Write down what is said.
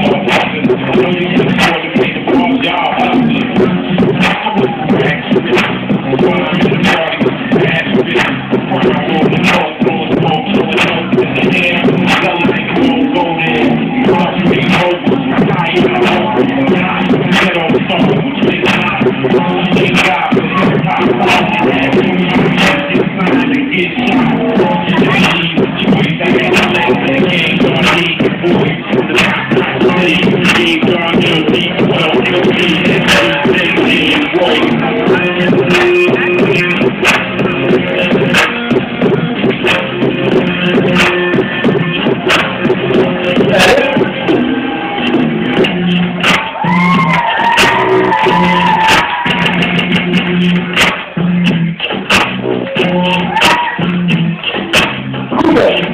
Thank you. Sunday.